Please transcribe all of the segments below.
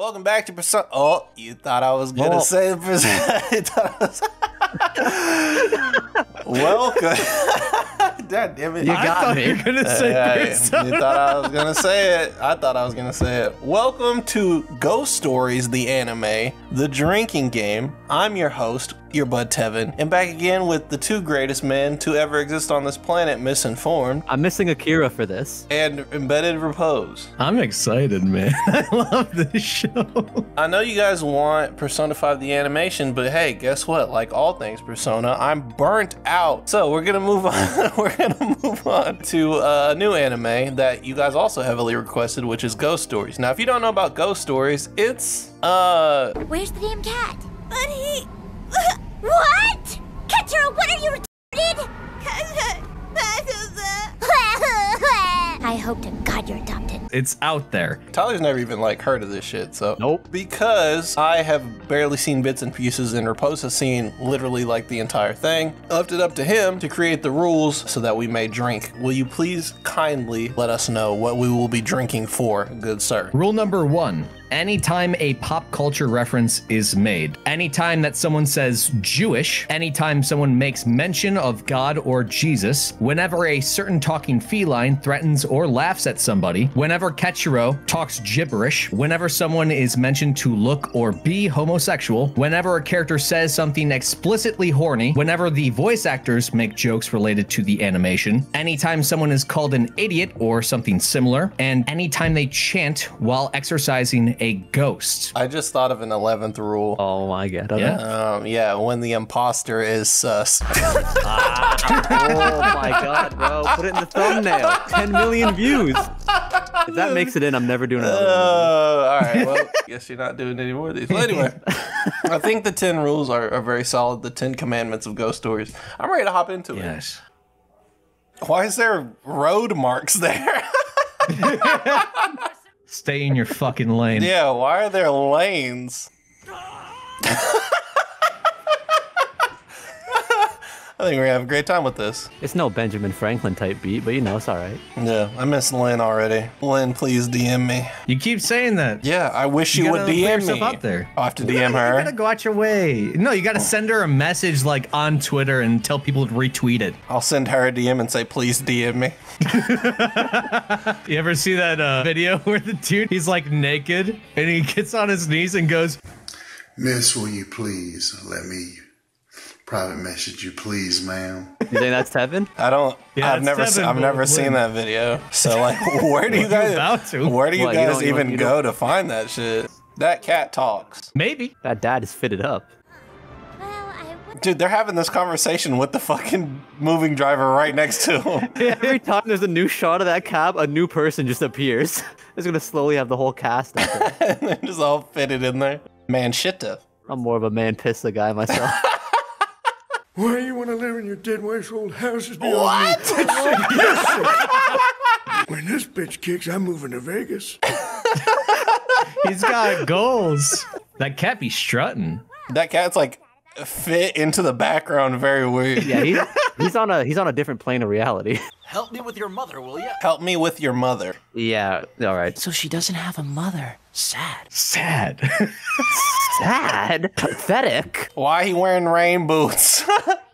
Welcome back to Persona. Oh, you thought I was gonna Oh. say Persona. was- Welcome. God damn it. You I got thought me. you were gonna say Yeah, Persona. you thought I was gonna say it. I thought I was gonna say it. Welcome to Ghost Stories, the anime, the drinking game. I'm your host, your bud Tevin, and back again with the two greatest men to ever exist on this planet, Misinformed I'm missing Akira for this. and Imbedded Repose. I'm excited, man. I love this show. I know you guys want Persona 5 the animation, but hey, guess what? Like all things Persona, I'm burnt out. So we're gonna move on. we're gonna move on to uh, a new anime that you guys also heavily requested, which is Ghost Stories. Now, if you don't know about Ghost Stories, it's uh Where's the damn cat? But he. what? Keiichiro, what are you retarded? I hope to God you're adopted. It's out there. Tyler's never even like heard of this shit. So Nope. Because I have barely seen bits and pieces, and Repose has seen literally like the entire thing. I left it up to him to create the rules so that we may drink. Will you please kindly let us know what we will be drinking for, good sir? Rule number one anytime a pop culture reference is made, anytime that someone says Jewish, anytime someone makes mention of God or Jesus, whenever a certain talking feline threatens or laughs at somebody, whenever Keiichiro talks gibberish, whenever someone is mentioned to look or be homosexual, whenever a character says something explicitly horny, whenever the voice actors make jokes related to the animation, anytime someone is called an idiot or something similar, and anytime they chant while exercising a ghost. I just thought of an 11th rule. Oh my god. Yeah. Um, yeah, when the imposter is sus. Oh my god, bro. Put it in the thumbnail. 10 million views. If that makes it in, I'm never doing Uh, another one. all right. Well, guess you're not doing any more of these. Well, anyway, I think the 10 rules are, are very solid. The 10 commandments of ghost stories. I'm ready to hop into it. Yes. Why is there road marks there? Stay in your fucking lane. yeah, why are there lanes? I think we're gonna have a great time with this. It's no Benjamin Franklin type beat, but you know, it's alright. Yeah, I miss Lynn already. Lynn, please DM me. You keep saying that. Yeah, I wish you, You would gotta put DM yourself me. out there. I'll have to You DM gotta- You gotta go out your way. No, you gotta send her a message like on Twitter and tell people to retweet it. I'll send her a DM and say, please DM me. You ever see that uh, video where the dude he's like naked and he gets on his knees and goes, Miss, will you please let me private message you, please, ma'am? You think that's Tevin? I don't. Yeah, I've never. Devin, se- I've but never with seen that video. So like, where do you Well, you're guys? about to. Where do you What, you guys you even you go to find that shit? That cat talks, maybe. That dad is fitted up. Well, I would. dude. They're having this conversation with the fucking moving driver right next to him. Every time there's a new shot of that cab, a new person just appears. It's gonna slowly have the whole cast up there. and they're just all fitted in there. Man, shit. though. I'm more of a man pissa guy myself. Why you want to live in your dead wife's old house? Is What? When this bitch kicks, I'm moving to Vegas. He's got goals. That cat be strutting. that cat's like fit into the background very weird. yeah, he's, he's on a he's on a different plane of reality. Help me with your mother, will ya? Help me with your mother. yeah, all right. So she doesn't have a mother. Sad. Sad. Sad, pathetic. Why he wearing rain boots?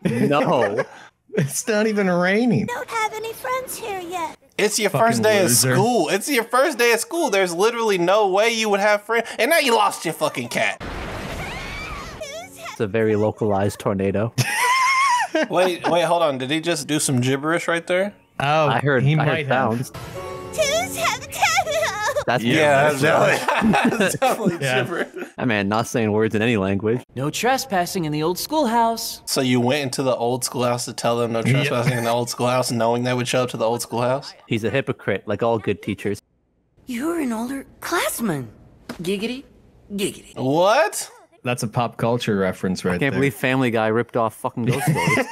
No, it's not even raining. don't have any friends here yet. It's your Fucking first day loser. of school. It's your first day of school. There's literally no way you would have friends. And now you lost your fucking cat. it's a very localized tornado. Wait, wait, hold on. Did he just do some gibberish right there? Oh, I heard he I might heard have. sounds. Twos have tail. That's Yeah, gibberish. that's definitely, that's definitely Yeah. gibberish. That man not saying words in any language. No trespassing in the old schoolhouse. So you went into the old schoolhouse to tell them no trespassing in the old schoolhouse, knowing they would show up to the old schoolhouse? He's a hypocrite, like all good teachers. You're an older classman. Giggity, giggity. What? That's a pop culture reference right there. I Can't there. believe Family Guy ripped off fucking Ghost Stories.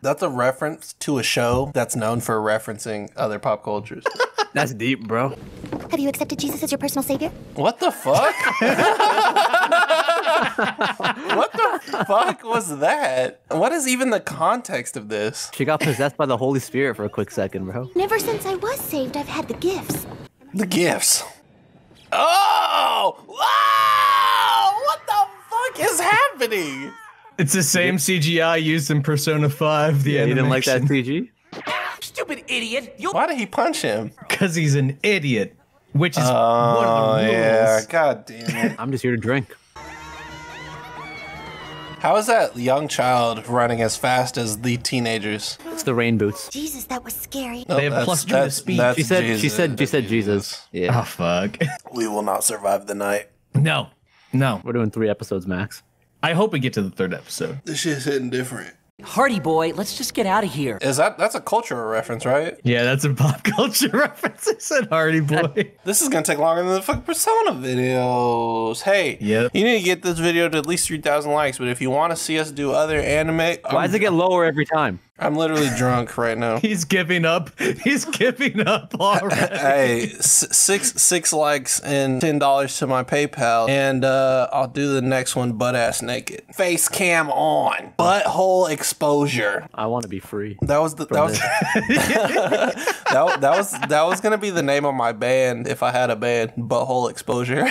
That's a reference to a show that's known for referencing other pop cultures. That's deep, bro. Have you accepted Jesus as your personal savior? What the fuck? what the fuck was that? What is even the context of this? She got possessed by the Holy Spirit for a quick second, bro. And ever since I was saved, I've had the gifts. The gifts. Oh! Whoa! Whoa! What the fuck is happening? It's the same CGI used in Persona 5. The Yeah, you didn't like that. CG? Stupid idiot! You'll Why did he punch him? Because he's an idiot, which is oh, one Oh of the rules. yeah, god damn it. I'm just here to drink. How is that young child running as fast as the teenagers? It's the rain boots. Jesus, that was scary. No, They have that's- plus two to speed. She said. She said. She said Jesus. Yeah. Oh, fuck. We will not survive the night. No. No. We're doing three episodes max. I hope we get to the third episode. This shit's hitting different. Hardy boy, let's just get out of here. Is that that's a cultural reference, right? Yeah, that's a pop culture reference. I said Hardy Boy. This is gonna take longer than the fucking Persona videos. Hey, Yep. you need to get this video to at least three thousand likes. But if you want to see us do other anime, Why I'm, does it get lower every time? I'm literally drunk right now. He's giving up. He's giving up already. hey, six six likes and ten dollars to my PayPal, and uh, I'll do the next one butt ass naked, face cam on, butthole exposure. I want to be free. That was the that was that, that was that was gonna be the name of my band if I had a band. Butthole exposure,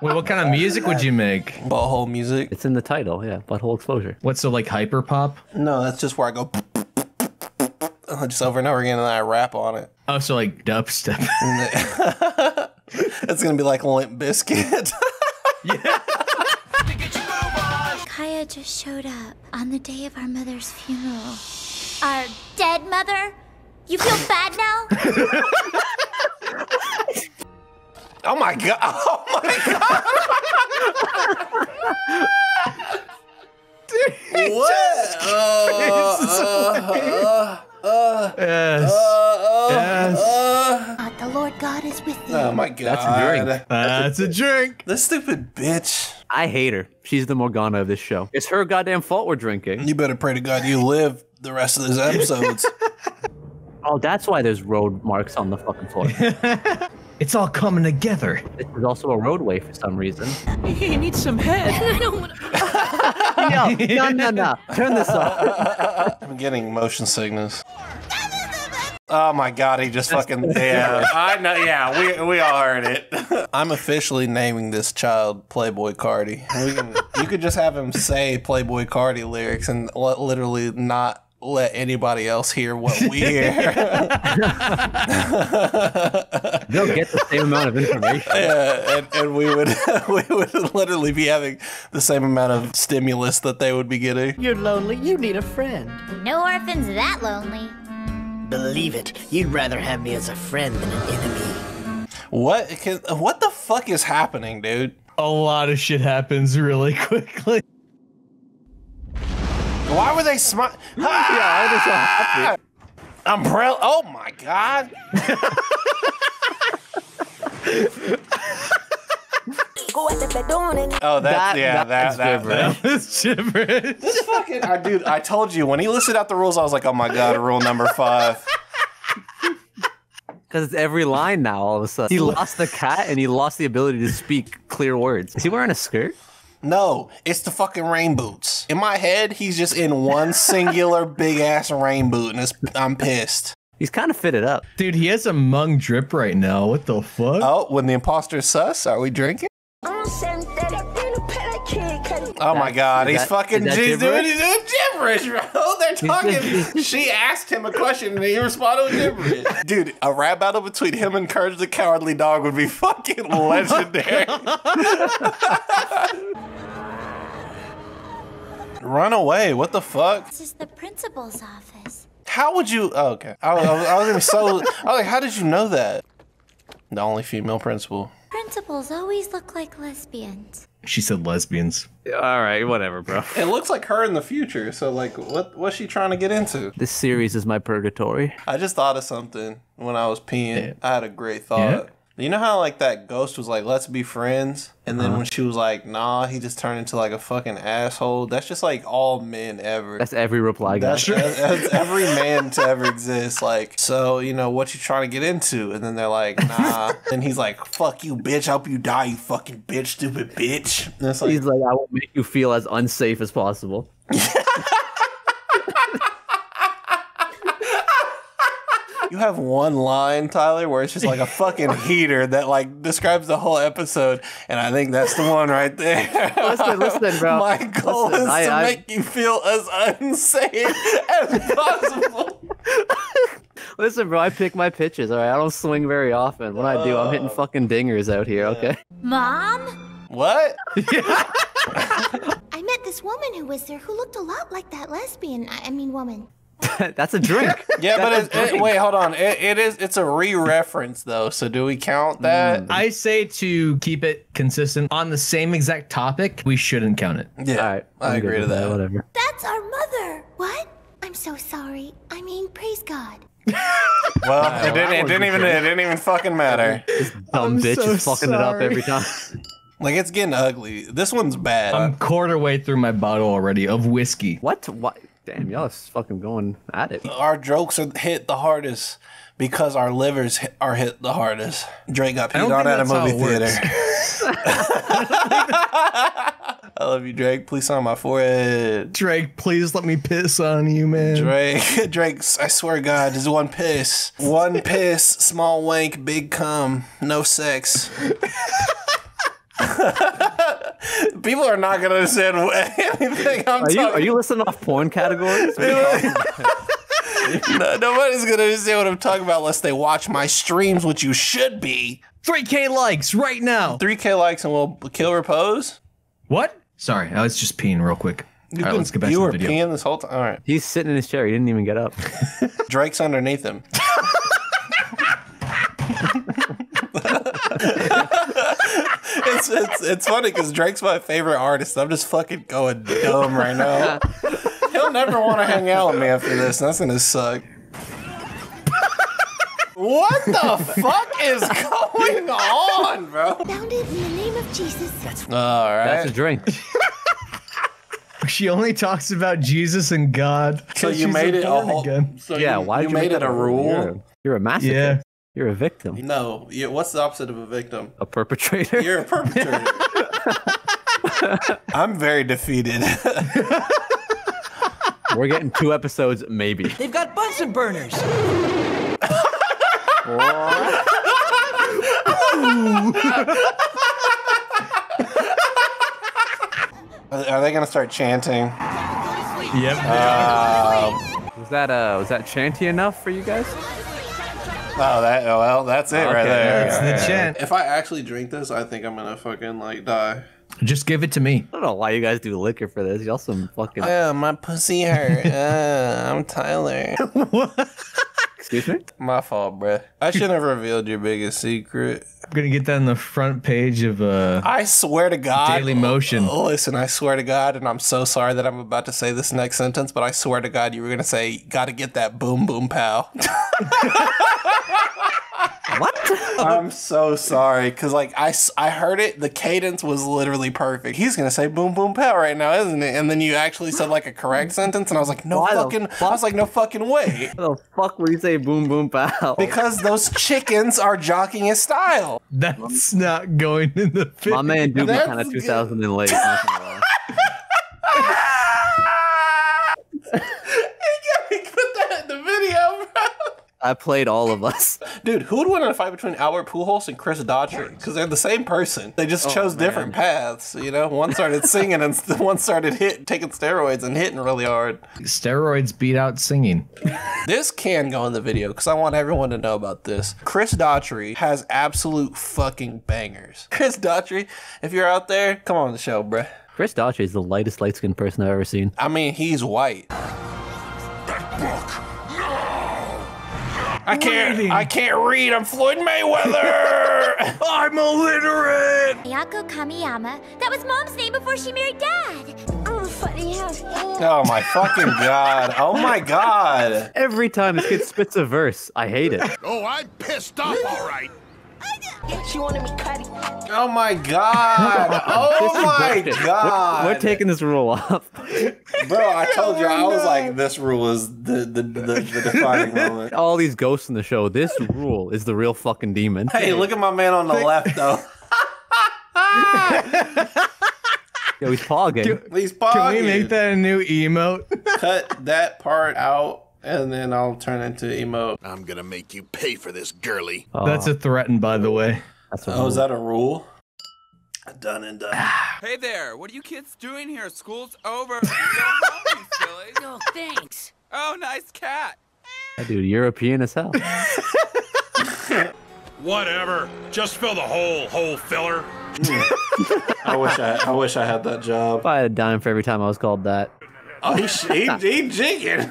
Wait, what kind of music would you make? butthole music. It's in the title. Yeah. Butthole exposure. What's so like hyper pop? No, that's just where I go just over and over again, and then I rap on it. Oh, so like dubstep. It's gonna be like Limp Bizkit. Yeah. Kaya just showed up on the day of our mother's funeral. Our dead mother? You feel bad now? Oh my god! Oh my god! what? Uh, uh, uh, uh, yes. yes. Uh, the Lord God is with you. oh my god! That's a drink. That's a drink. This stupid bitch. I hate her. She's the Morgana of this show. It's her goddamn fault we're drinking. You better pray to God you live the rest of these episodes. Oh, that's why there's road marks on the fucking floor. It's all coming together. this is also a roadway for some reason. He needs some head. I don't want to. No, no, no, no. Turn this off. I'm getting motion sickness. Oh my god, he just fucking yeah. I know yeah, we we all heard it. I'm officially naming this child Playboi Carti. We can, you could just have him say Playboi Carti lyrics and literally not let anybody else hear what we hear. They'll get the same amount of information. Yeah, and, and we would we would literally be having the same amount of stimulus that they would be getting. You're lonely. You need a friend. No orphans that lonely. Believe it. You'd rather have me as a friend than an enemy. What what the fuck is happening, dude? A lot of shit happens really quickly. Why were they smart? Ah! Umbrella. Oh my god. Oh, that's That- yeah, that's that, that, gibberish. that. It's gibberish. This fucking, I, dude, I told you when he listed out the rules, I was like, oh my god, rule number five. Because it's every line now, all of a sudden. He lost the cat and he lost the ability to speak clear words. Is he wearing a skirt? No, it's the fucking rain boots. In my head, he's just in one singular big ass rain boot, and it's, I'm pissed. He's kind of fitted up. Dude, he has a mung drip right now. What the fuck? Oh, when the imposter's sus, are we drinking? Oh my god, he's that- fucking is that he's doing, gibberish? He's gibberish, bro. They're talking. she asked him a question and he responded with gibberish. Dude, a rap battle between him and Courage the Cowardly Dog would be fucking legendary. Run away. What the fuck? This is the principal's office. How would you? Oh, okay. I, was- I was, I was gonna be so. I was like, how did you know that? The only female principal. Principals always look like lesbians. She said lesbians. All right, whatever, bro. It looks like her in the future. So, like, what what's she trying to get into? This series is my purgatory. I just thought of something when I was peeing. Yeah. I had a great thought. Yeah? You know how like that ghost was like, "Let's be friends," and then uh-huh. when she was like, "Nah," he just turned into like a fucking asshole. That's just like all men ever. That's every reply guy. That's, that's, that's every man to ever exist. Like, so you know what you trying to get into, and then they're like, "Nah," and he's like, "Fuck you, bitch! I hope you die, you fucking bitch, stupid bitch." Like, He's like, I will make you feel as unsafe as possible. You have one line, Tyler, where it's just like a fucking heater that like describes the whole episode, and I think that's the one right there. Listen, listen, bro. My goal Listen, is I- to I- make you feel as unsafe as possible. Listen, bro, I pick my pitches, all right? I don't swing very often. When I do, I'm hitting oh. fucking dingers out here, okay? Mom? What? I met this woman who was there who looked a lot like that lesbian. I I mean, woman. That's a drink. Yeah, but That's it, a it, wait, hold on. It, it is. It's a re-reference though. So do we count that? Mm. I say to keep it consistent on the same exact topic, we shouldn't count it. Yeah, All right. I agree to with that. Whatever. That's our mother. What? I'm so sorry. I mean, praise God. Well, it didn't. It didn't even. It didn't even fucking matter. This dumb bitch so is fucking it up every time. Like it's getting ugly. This one's bad. I'm quarter way through my bottle already of whiskey. what? What? Damn, y'all is fucking going at it. our jokes are hit the hardest because our livers hit, are hit the hardest. Drake got I don't peed on think at a movie theater. I love you, Drake. Please on my forehead. Drake, please let me piss on you, man. Drake, Drake, I swear to God, just one piss. One piss, small wank, big cum, no sex. People are not gonna understand anything I'm Are you talking are you listening off porn categories? What are you talking about? No, nobody's gonna understand what I'm talking about unless they watch my streams, which you should be. 3K likes right now. 3K likes and we'll kill repose. What? Sorry, I was just peeing real quick. All right, let's get back you to were the video. peeing this whole time. All right, He's sitting in his chair. He didn't even get up. Drake's underneath him. It's, it's it's funny because Drake's my favorite artist. I'm just fucking going dumb right now. He'll never want to hang out with me after this. That's gonna suck. What the fuck is going on, bro? Found it in the name of Jesus. All right. That's a drink. She only talks about Jesus and God. so 'cause you she's made it a whole. again. So yeah, you, why you made it a rule? You're a, you're a masochist. Yeah. You're a victim. No, you, what's the opposite of a victim? A perpetrator. You're a perpetrator. I'm very defeated. We're getting two episodes, maybe. They've got Bunsen burners. Are are they gonna start chanting? Yep. Was that uh was that chanty enough for you guys? Oh, that. Oh, well, that's it right there. That's the chant. If I actually drink this, I think I'm gonna fucking like die. Just give it to me. I don't know why you guys do liquor for this. Y'all some fucking Yeah, my pussy hurt. uh, I'm Tyler. excuse me? My fault, bruh. I shouldn't have revealed your biggest secret. I'm gonna get that on the front page of uh I swear to God. Daily Motion. Oh, listen, I swear to God, and I'm so sorry that I'm about to say this next sentence, but I swear to God, you were gonna say, "Gotta get that boom boom pow." what? I'm so sorry because like I, I heard it. The cadence was literally perfect. He's gonna say boom boom pow right now, isn't it? And then you actually said like a correct sentence, and I was like, no Why fucking. Fuck? I was like, no fucking way. Why the fuck were you say boom boom pow? Because those chickens are jockeying his style. That's not going in the. Video. My man Duke kind of 2008. I played all of us. Dude, who would win in a fight between Albert Pujols and Chris Daughtry? Because they're the same person. They just oh, chose different paths. You know, one started singing and s- one started hit taking steroids and hitting really hard. Steroids beat out singing. This can go in the video because I want everyone to know about this. Chris Daughtry has absolute fucking bangers. Chris Daughtry, if you're out there, come on the show, bruh. Chris Daughtry is the lightest light skinned person I've ever seen. I mean, he's white. I can't. I can't read. I'm Floyd Mayweather. I'm illiterate. Ayako Kamiyama. That was mom's name before she married dad. Oh, funny how. Oh my fucking god. Oh my god. Every time this kid spits a verse, I hate it. Oh, I'm pissed off, all right. She wanted me cutty. Oh my god. Oh my Bullshit. We're- god. We're, taking this rule off. Bro, I oh told you I was like this rule is the the, the, the defining moment. all these ghosts in the show. This rule is the real fucking demon. Hey, look at my man on the left though. Yo, he's pogging. He's Can we make that a new emote? cut that part out and then I'll turn into emo. I'm gonna make you pay for this, girly. That's a threaten, by the way. That's a Oh, is that a rule? Done and done. Ah. Hey there, what are you kids doing here? School's over. Go home, you silly. Oh, thanks. Oh, nice cat. That dude European as hell. Whatever. Just fill the hole, hole filler. Hmm. I wish I, I wish I had that job. If I had a dime for every time I was called that. Oh, he, he, he jigging.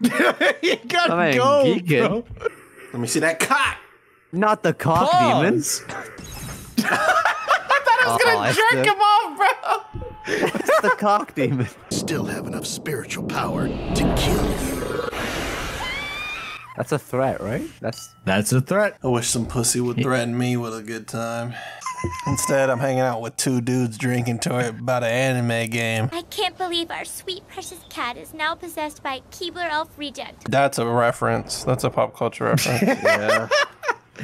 you got I mean, geeking. Let me see that cock. Not the cock demons. I thought I was gonna jerk still- him off, bro. It's the cock demon. Still have enough spiritual power to kill you. That's a threat, right? That's That's a threat. I wish some pussy would threaten me with a good time. Instead, I'm hanging out with two dudes drinking to it about an anime game. I can't believe our sweet precious cat is now possessed by Keebler Elf Reject. That's a reference. That's a pop culture reference. yeah.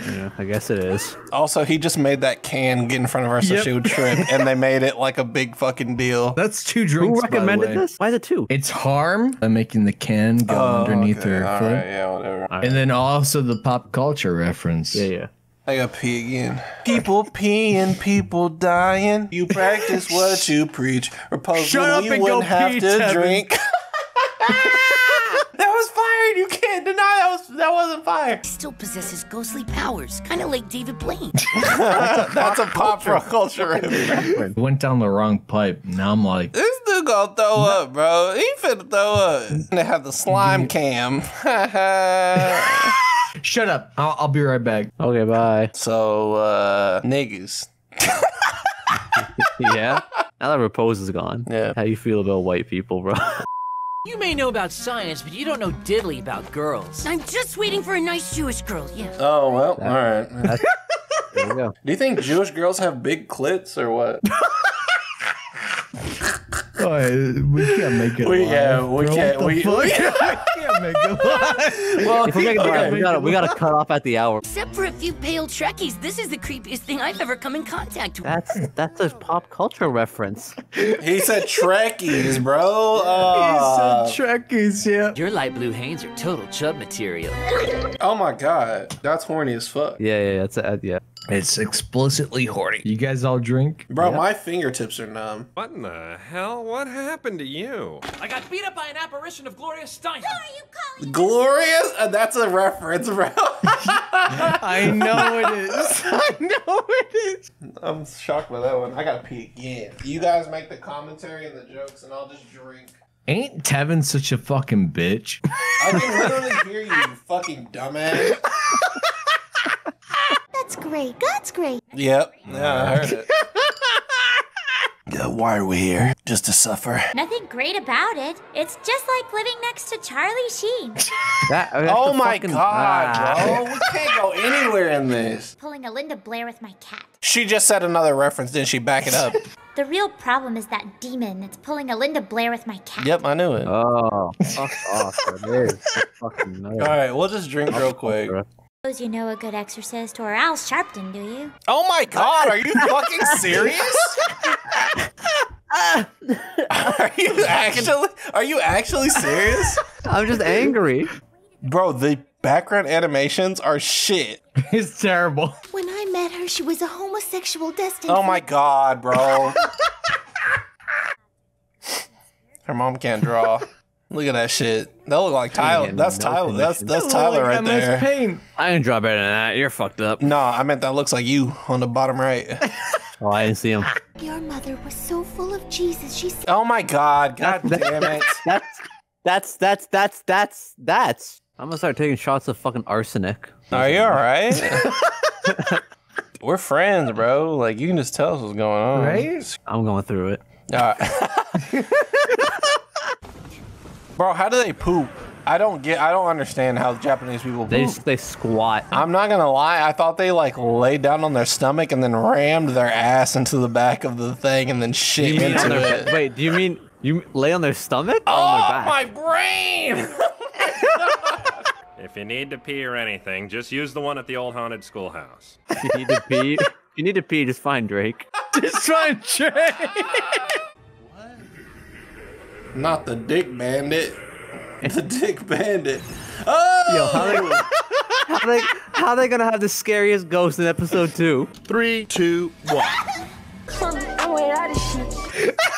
yeah, I guess it is. also, he just made that can get in front of her so Yep. she would trip, and they made it like a big fucking deal. That's two Who drinks. by the recommended way. this? Why is it two? It's harm by making the can go Oh, underneath okay. her All foot. right, yeah, whatever. And then also the pop culture reference. Yeah, yeah. I got pee again. People peeing, people dying. You practice what you preach. Repose Shut when up we and wouldn't go have pee, to Tevin. drink. that was fire. You can't deny that was that wasn't fire. Still possesses ghostly powers, kind of like David Blaine. That's a pop culture reference. Went down the wrong pipe. Now I'm like, This dude gonna throw up, bro. He finna throw up. And they have the slime cam. Shut up. I'll, I'll be right back. Okay, bye. so, uh, niggas. Yeah. Now that repose is gone. Yeah. How you feel about white people, bro? You may know about science, but you don't know diddly about girls. I'm just waiting for a nice Jewish girl, yeah. Oh, well, all right. There you go. Do you think Jewish girls have big clits or what? Oh, we can't make it. We- live, yeah, we bro. can't- we- we- we can't make it live. Well, If we're making okay. okay, we gotta we gotta cut off at the hour. Except for a few pale Trekkies, this is the creepiest thing I've ever come in contact with. That's that's a pop culture reference. He said Trekkies, bro. Uh, He said Trekkies, yeah. Your light blue Hanes are total chub material. oh my god, that's horny as fuck, Yeah, yeah, yeah. That's uh, yeah. It's explicitly horny. You guys all drink? bro. My fingertips are numb. What in the hell? What happened to you? I got beat up by an apparition of Gloria Steinem. Glorious. Uh, that's a reference, bro. I know it is. I know it is. I'm shocked by that one. I gotta pee again. You guys make the commentary and the jokes, and I'll just drink. Ain't Tevin such a fucking bitch? I can literally hear you, you fucking dumbass. That's great. That's great. Yep. Yeah, I heard it. Yeah, why are we here? Just to suffer. Nothing great about it. It's just like living next to Charlie Sheen. That, that's Oh my fucking- god, Ah. bro. We can't go anywhere in this. Pulling a Linda Blair with my cat. She just said another reference, didn't she? Back it up. The real problem is that demon that's pulling a Linda Blair with my cat. yep, I knew it. Oh, fuck off. It is. That's fucking nerd. right, we'll just drink real quick. Suppose you know a good exorcist or Al Sharpton, do you? Oh my god, are you fucking serious? are you actually are you actually serious? I'm just angry. Bro, the background animations are shit. It's terrible. When I met her, she was a homosexual destined. Oh my god, bro. Her mom can't draw. Look at that shit. That look like Tyler. That's no Tyler. That's connection. that's Tyler right there. Pain. I can draw better than that. You're fucked up. No, I meant that looks like you on the bottom right. Oh, I didn't see him. Your mother was so full of Jesus. She said, Oh my god, god damn it. That's that's that's that's that's that's. I'm gonna start taking shots of fucking arsenic. Are you alright? We're friends, bro. Like you can just tell us what's going on. Right? I'm going through it. Alright. Bro, how do they poop? I don't get I don't understand how Japanese people poop. They just, they squat. I'm not gonna lie, I thought they like laid down on their stomach and then rammed their ass into the back of the thing and then shit You into their, it. wait, do you mean you lay on their stomach or Oh, on their back? my brain! If you need to pee or anything, just use the one at the old haunted schoolhouse. If you need to pee, if you need to pee, just find Drake. Just trying to check. Not the dick bandit. The Dick Bandit. Oh! Yo, how they, how they how they gonna have the scariest ghost in episode two? Three, two, one.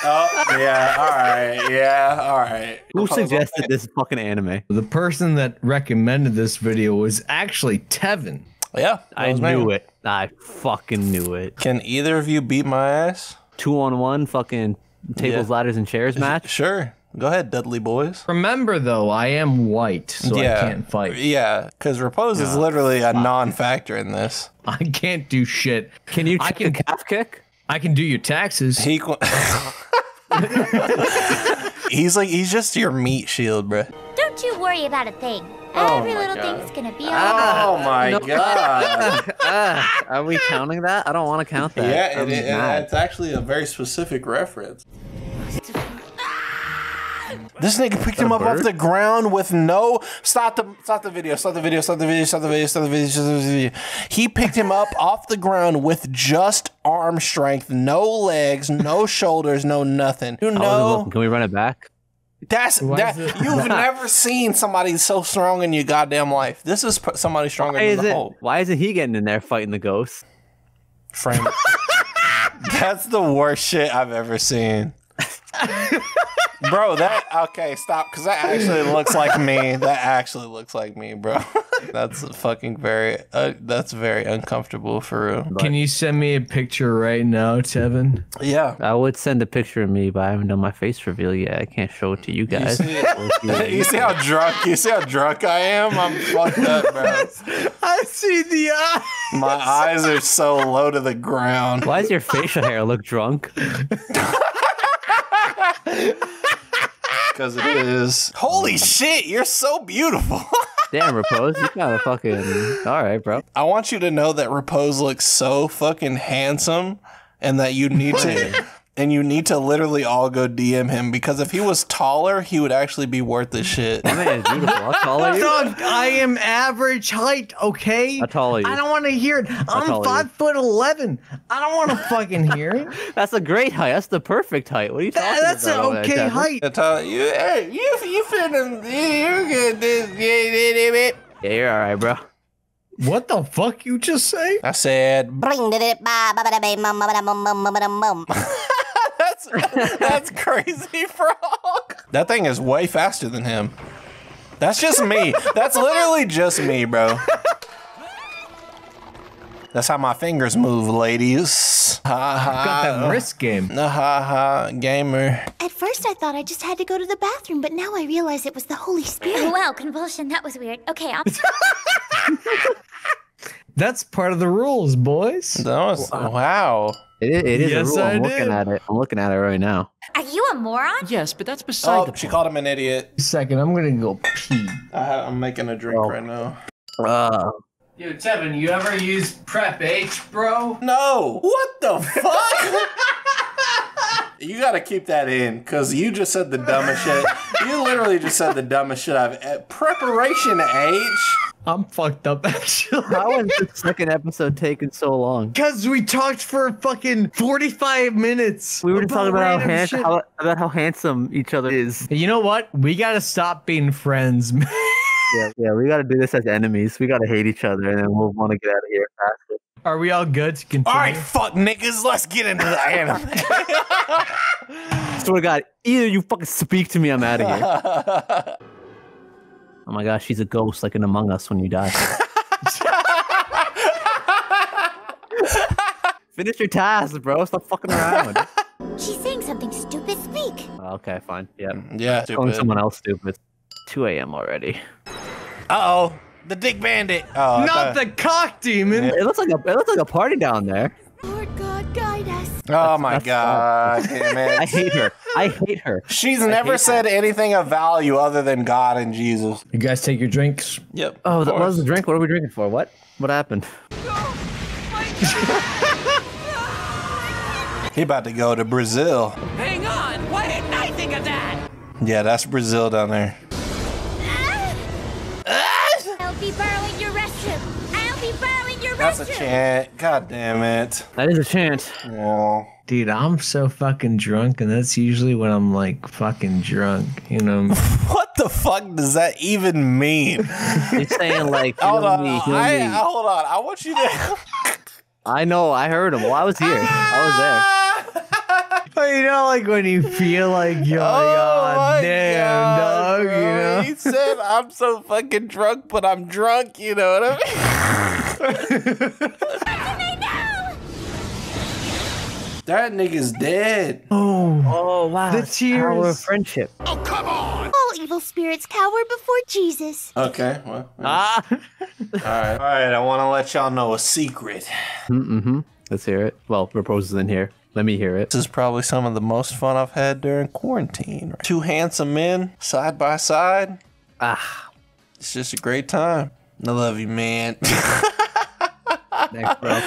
Oh, yeah, all right, yeah, all right. Who suggested this fucking anime? The person that recommended this video was actually Tevin. Yeah, I was me. knew it. I fucking knew it. Can either of you beat my ass? Two on one, fucking tables, Yeah. ladders, and chairs match. Sure. Go ahead, Dudley Boyz. Remember though, I am white, so I can't fight. Yeah, because repose is ah, literally a non-factor in this. I can't do shit. Can you I can a calf kick? I can do your taxes. He, qu- he's like he's just your meat shield, bro. Don't you worry about a thing. Oh Every my little God. thing's gonna be alright. Oh my god! Ah, are we counting that? I don't want to count that. yeah, it, it, it's actually a very specific reference. This nigga picked him a up off the ground with no stop the stop the video, stop the video, stop the video, stop the video, stop the video, stop the video. He picked him up off the ground with just arm strength, no legs, no shoulders, no nothing. You I know. Can we run it back? That's Why that is it- you've never seen somebody so strong in your goddamn life. This is p- somebody stronger Why than is the it? Hulk. Why isn't he getting in there fighting the ghost? Frame. That's the worst shit I've ever seen. bro, that okay, stop, because that actually looks like me. That actually looks like me, bro. that's fucking very. Uh, that's very uncomfortable for real. Can you send me a picture right now, Tevin? Yeah. I would send a picture of me, but I haven't done my face reveal yet. I can't show it to you You guys. see, you see how drunk? You see how drunk I am? I'm fucked up, bro. I see the eyes. My eyes are so low to the ground. Why does your facial hair look drunk? Because it is. Holy shit! You're so beautiful. Damn, Repose, you kind of fucking. All right, bro. I want you to know that Repose looks so fucking handsome and that you need to and you need to literally all go DM him because if he was taller, he would actually be worth the shit. That man is beautiful. How tall are you? Dog, I am average height, okay? How tall are you? I don't want to hear it. I'm are five foot eleven. I don't want to fucking hear it. That's a great height. That's the perfect height. What are you talking That- that's an about? over there, okay Kevin? height. That's how you hey, you you finna you're good this yeah, Yeah, you're all right, bro. What the fuck you just say? I said that's that's crazy frog. That thing is way faster than him. That's just me. That's literally just me, bro. That's how my fingers move, ladies. Ha ha. Got that wrist game. Ha ha, gamer. At first, I thought I just had to go to the bathroom, but now I realize it was the Holy Spirit. Wow, convulsion. That was weird. Okay, I'll. That's part of the rules, boys. That was wow. It is, it is Yes, a rule. I'm I looking did. at it. I'm looking at it right now. Are you a moron? Yes, but that's beside Oh, the she point. called him an idiot. Second, I'm gonna go pee. I, I'm making a drink Oh. right now. Uh, Yo, Tevin, you ever use Prep H, bro? No. What the fuck? you gotta keep that in, because you just said the dumbest shit. You literally just said the dumbest shit I've. Uh, preparation H? I'm fucked up actually. how is the second episode taking so long? Because we talked for fucking 45 minutes. We were just talking about how, hand- how about how handsome each other is. You know what? We gotta stop being friends, man. Yeah, yeah. We got to do this as enemies. We got to hate each other, and then we'll want to get out of here faster. Are we all good to continue? Alright, fuck niggas, let's get into the anime. Swear to God, either you fucking speak to me, I'm out of here. Oh my gosh, she's a ghost like in Among Us when you die. Finish your task, bro. Stop fucking around. She's saying something stupid. Speak. Oh, okay, fine. Yeah. yeah, Calling someone else stupid. 2 a.m. already. Uh oh, the dick bandit. Oh, Not thought- the cock demon. It looks like a it looks like a party down there. Oh my god, damn I hate her. I hate her. She's never hate said anything of value other than God and Jesus. You guys take your drinks. Yep. Oh, of that was the drink. What are we drinking for? What? What happened? He about to go to Brazil. Hang on! Why didn't I think of that? Yeah, that's Brazil down there. Ah! I'll be borrowing your restroom. I'll be borrowing your That's a chant. God damn it. That is a chant. Oh. Dude, I'm so fucking drunk, and that's usually when I'm like fucking drunk, you know? What the fuck does that even mean? He's saying like, hold on. me, I, me. I- hold on. I want you to. I know, I heard him. Well, I was here. I was there. But you know, like when you feel like you're like, Oh oh, my damn, God, dog, bro. you know? He said, I'm so fucking drunk, but I'm drunk, you know what I mean? that nigga's dead. Oh, Oh wow. The it's the Power of come on! All evil spirits cower before Jesus. Okay, well. All Ah. right. All right, I want to let y'all know a secret. mm-hmm. Let's hear it. Well, Proposal's in here. Let me hear it. This is probably some of the most fun I've had during quarantine. Two handsome men side by side. Ah. It's just a great time. I love you, man. Thanks, bro.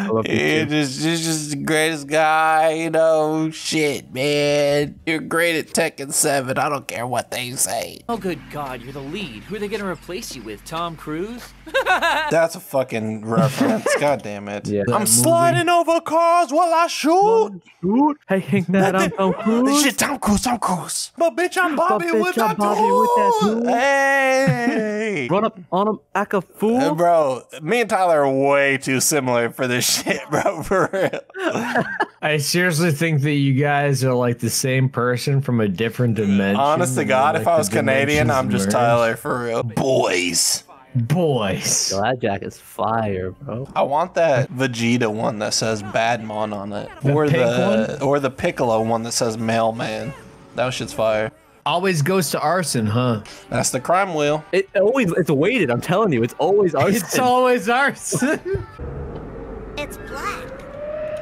I love you You're too. just, you're just the greatest guy, you know. Shit, man. You're great at Tekken 7. I don't care what they say. Oh, good God, you're the lead. Who are they gonna replace you with? Tom Cruise? That's a fucking reference. God damn it. Yeah. I'm sliding over cars while I shoot. Shoot. Hey, think that I'm Tom Cruise. Shit, Tom Cruise, Tom Cruise. But bitch, I'm Bobby but bitch, with I'm that Bobby with that tool. tool. Hey. Run up on him, act a Uh, fool. bro, me and Tyler are way too similar for this shit, bro. For real. I seriously think that you guys are like the same person from a different dimension. Honest to God, like, if I was Canadian, I'm just merge. Tyler for real. Boys. Boys. Yo, that jacket's fire, bro. I want that Vegeta one that says Badmon on it, The or pink the or the Piccolo one that says Mailman. That shit's fire. Always goes to arson, huh? That's the crime wheel. It always it's weighted. I'm telling you, it's always arson. It's always arson.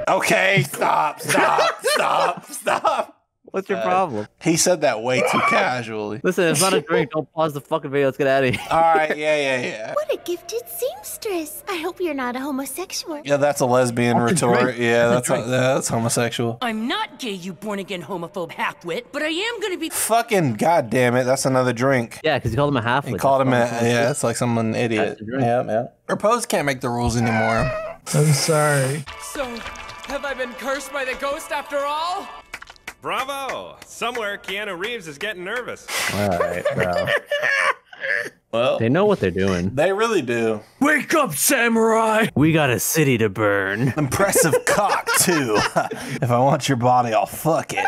It's black. Okay, stop, stop, stop, stop. What's your Uh, problem? He said that way too casually. Listen, it's not a drink. Don't pause the fucking video. Let's get out of here. All right, yeah, yeah, yeah. What a gifted seamstress. I hope you're not a homosexual. Yeah, that's a lesbian That's retort. drink. Yeah, That's that's a a, yeah, that's homosexual. I'm not gay, you born again homophobe halfwit, but I am gonna be. Fucking goddamn it, that's another drink. Yeah, because you called him a half. He called him a yeah. It's like someone idiot. That's. Yeah, yeah. Repose can't make the rules anymore. I'm sorry. So, have I been cursed by the ghost after all? Bravo! Somewhere Keanu Reeves is getting nervous. All right, bro. Well, They know what they're doing. they really do. Wake up, samurai! We got a city to burn. Impressive cock too. if I want your body, I'll fuck it.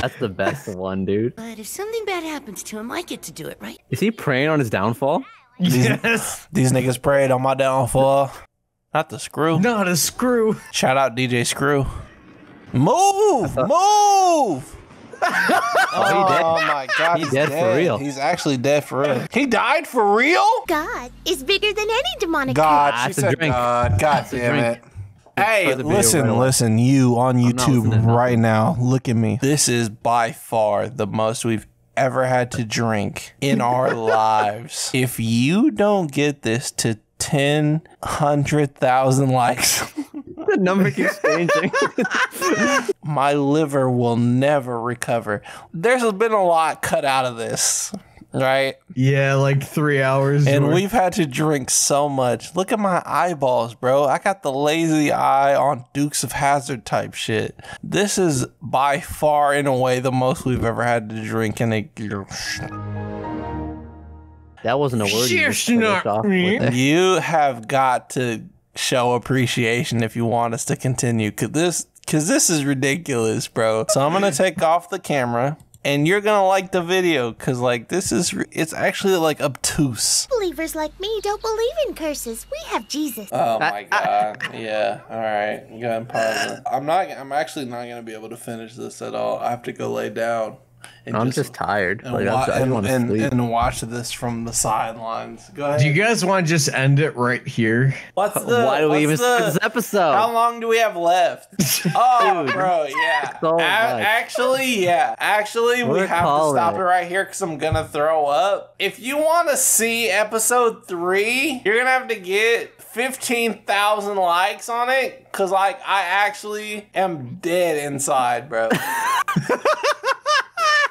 That's the best one, dude. But if something bad happens to him, I get to do it, right? Is he praying on his downfall? Yes. These niggas prayed on my downfall. Not the screw. Not a screw. Shout out DJ Screw. Move! Move! Oh, oh my god, He's he's, dead for real. He's actually dead for real. He died for real? God is bigger than any demonic God, ah, That's she said drink. God. God damn drink. it. Hey, Play the listen, right away. listen, you on YouTube right now. Look at me. This is by far the most we've ever had to drink in our lives. If you don't get this to 10, 100,000 likes, The number keeps changing. my liver will never recover. There's been a lot cut out of this, right? Yeah, like three hours. And we've had to drink so much. Look at my eyeballs, bro. I got the lazy eye on Dukes of Hazzard type shit. This is by far, in a way, the most we've ever had to drink in a. that wasn't a word. You Yes, just finished not off me. with there. You have got to show appreciation if you want us to continue, cause this, cause this is ridiculous, bro. So I'm gonna take off the camera. And you're gonna like the video, cause like this is, it's actually like obtuse. Believers like me don't believe in curses. We have Jesus. Oh my god. Yeah. All right. You go ahead and pause it. I'm not. I'm actually not gonna be able to finish this at all. I have to go lay down. And I'm just tired. and, Like, wa- I just and, want to and, sleep. and watch this from the sidelines. Go ahead. Do you guys want to just end it right here? what's the? Why do we even start the- this episode? How long do we have left? Oh, Dude, bro, yeah. so A- actually, yeah. Actually, we We're have to stop it. it right here because I'm gonna throw up. If you want to see episode three, you're gonna have to get fifteen thousand likes on it. Cause like I actually am dead inside, bro.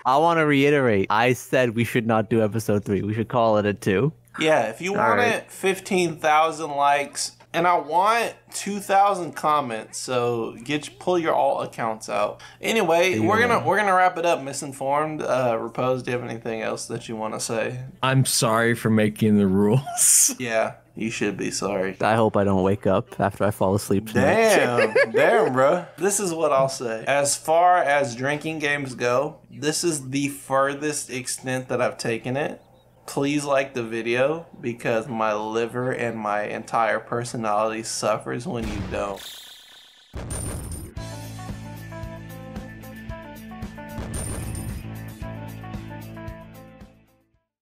I want to reiterate. I said we should not do episode three. We should call it a two. Yeah, if you want right. it, 15,000 likes. And I want 2,000 comments, so get pull your alt accounts out. Anyway, we're gonna we're gonna wrap it up. Misinformed, uh, Repose. Do you have anything else that you want to say? I'm sorry for making the rules. Yeah, you should be sorry. I hope I don't wake up after I fall asleep tonight. Damn, damn, bro. This is what I'll say. As far as drinking games go, this is the furthest extent that I've taken it. Please like the video because my liver and my entire personality suffers when you don't.